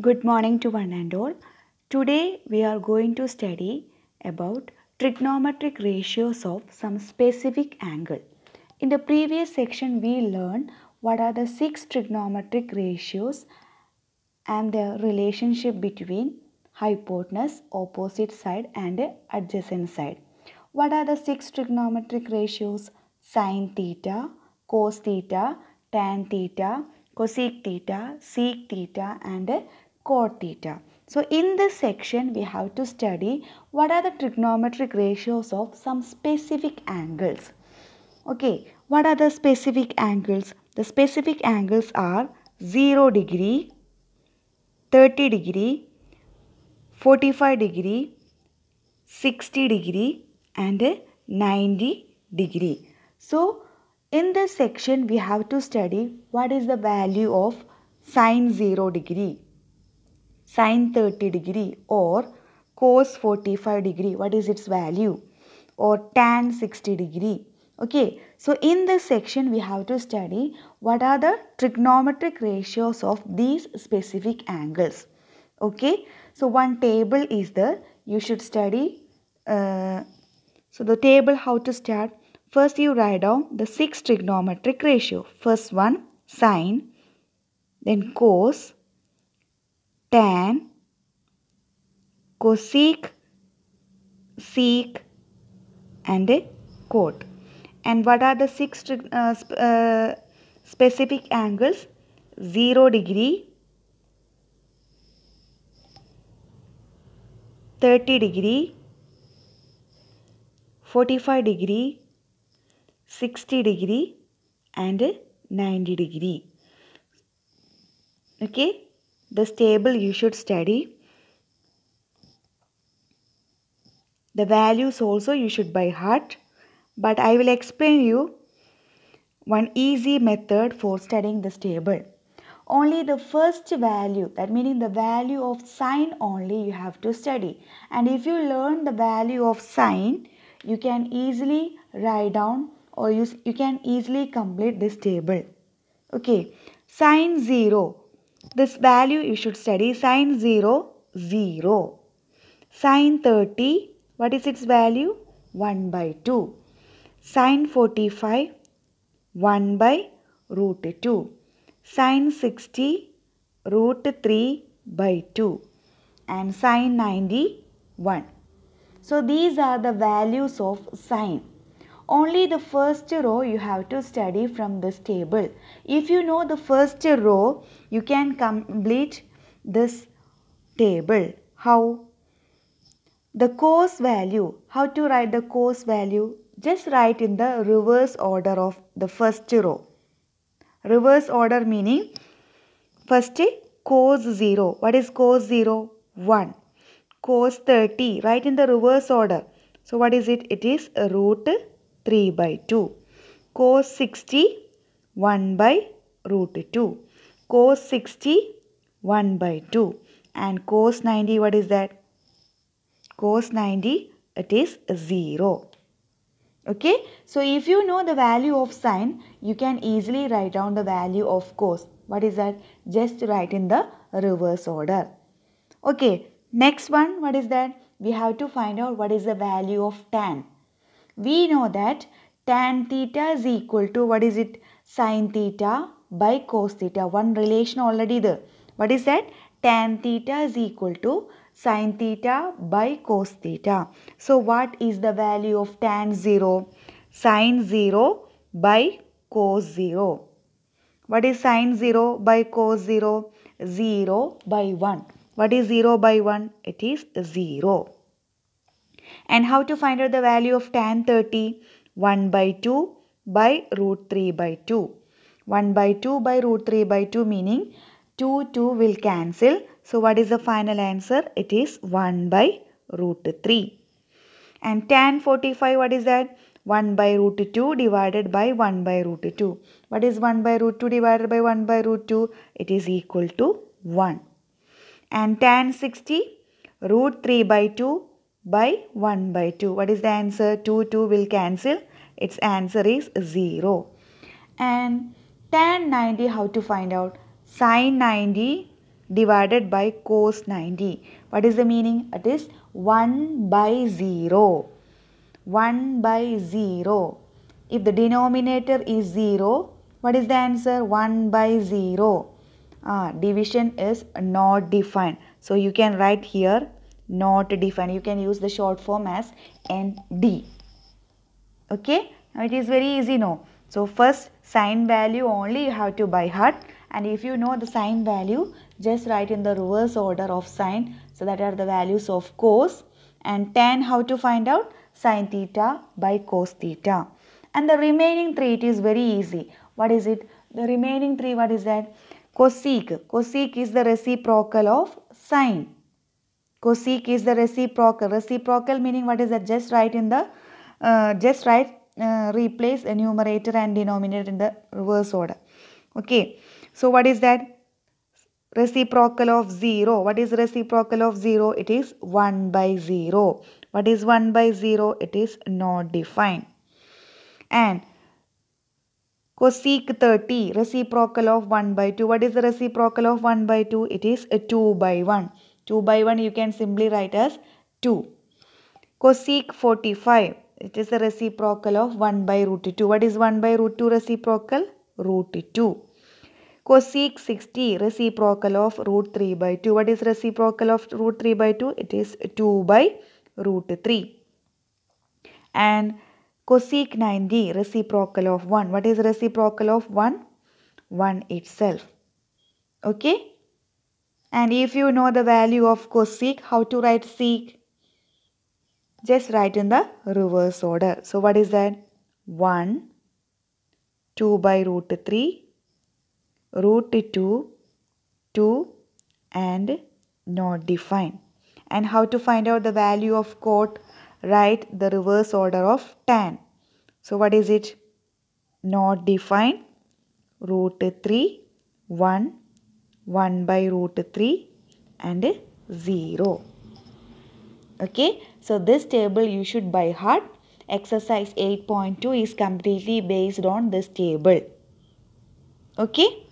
Good morning to one and all. Today we are going to study about trigonometric ratios of some specific angle. In the previous section we learned what are the six trigonometric ratios and the relationship between hypotenuse, opposite side and adjacent side. What are the six trigonometric ratios? Sine theta, cos theta, tan theta, cosec theta, sec theta and cot theta. So in this section we have to study what are the trigonometric ratios of some specific angles. Okay, what are the specific angles? The specific angles are 0 degree, 30 degree, 45 degree, 60 degree and 90 degree. So in this section we have to study what is the value of sine 0 degree, sine 30 degree or cos 45 degree what is its value or tan 60 degree. Okay, so in this section we have to study what are the trigonometric ratios of these specific angles. Okay, so one table is there you should study uh, so the table how to start first you write down the six trigonometric ratio first one sine then cos tan cosec sec and a cot and what are the six uh, uh, specific angles? 0 degree 30 degree 45 degree 60 degree and 90 degree. Okay this table you should study. The values also you should by heart. But I will explain you one easy method for studying this table. Only the first value that meaning the value of sine only you have to study. And if you learn the value of sine you can easily write down or you, you can easily complete this table. Okay. Sine 0 this value you should study sine 0 0 sine 30 what is its value? 1 by 2 sine 45 1 by root 2 sine 60 root 3 by 2 and sine 91. So these are the values of sine. Only the first row you have to study from this table. If you know the first row, you can complete this table. How? The cos value. How to write the cos value? Just write in the reverse order of the first row. Reverse order meaning first cos 0. What is cos 0? 1. Cos 30. Write in the reverse order. So what is it? It is root 3 by 2. Cos 60 1 by root 2. Cos 60 1 by 2. And cos 90 what is that? Cos 90 it is 0. Okay. So if you know the value of sine, you can easily write down the value of cos. What is that? Just write in the reverse order. Okay. Next one, what is that? We have to find out what is the value of tan. We know that tan theta is equal to, what is it? Sine theta by cos theta. One relation already there. What is that? Tan theta is equal to sine theta by cos theta. So what is the value of tan 0? Sine 0 by cos 0. What is sine 0 by cos 0? 0 by 1. What is 0 by 1? It is 0. And how to find out the value of tan 30? 1 by 2 by root 3 by 2. 1 by 2 by root 3 by 2 meaning 2 2 will cancel. So what is the final answer? It is 1 by root 3. And tan 45 what is that? 1 by root 2 divided by 1 by root 2. What is 1 by root 2 divided by 1 by root 2? It is equal to 1. And tan 60 root 3 by 2 by 1 by 2. What is the answer? 2 2 will cancel. Its answer is 0. And tan 90 how to find out? Sine 90 divided by cos 90. What is the meaning? It is 1 by 0. 1 by 0. If the denominator is 0, what is the answer? 1 by 0. Ah, division is not defined. So you can write here not defined. You can use the short form as ND. Okay. Now it is very easy now So first sine value only you have to by heart and if you know the sine value just write in the reverse order of sine. So that are the values of cos and tan how to find out sin theta by cos theta. And the remaining three it is very easy. What is it? The remaining three what is that? Cosec. Cosec is the reciprocal of sine. Cosec is the reciprocal. Reciprocal meaning what is that? Just write in the, uh, just write, uh, replace a numerator and denominator in the reverse order. Okay. So what is that? Reciprocal of 0. What is reciprocal of 0? It is 1 by 0. What is 1 by 0? It is not defined. And Cosec 30, reciprocal of 1 by 2. What is the reciprocal of 1 by 2? It is a 2 by 1. 2 by 1 you can simply write as 2. Cosec 45, it is the reciprocal of 1 by root 2. What is 1 by root 2 reciprocal? Root 2. Cosec 60, reciprocal of root 3 by 2. What is reciprocal of root 3 by 2? It is 2 by root 3. And Cosec 90 reciprocal of 1. What is reciprocal of 1? 1 itself. Okay. And if you know the value of cosec, how to write sec? Just write in the reverse order. So what is that? 1, 2 by root 3, root 2, 2 and not defined. And how to find out the value of cot? write the reverse order of tan. So what is it? Not defined. Root 3, 1, 1 by root 3 and 0. Okay. So this table you should by heart. Exercise 8.2 is completely based on this table. Okay.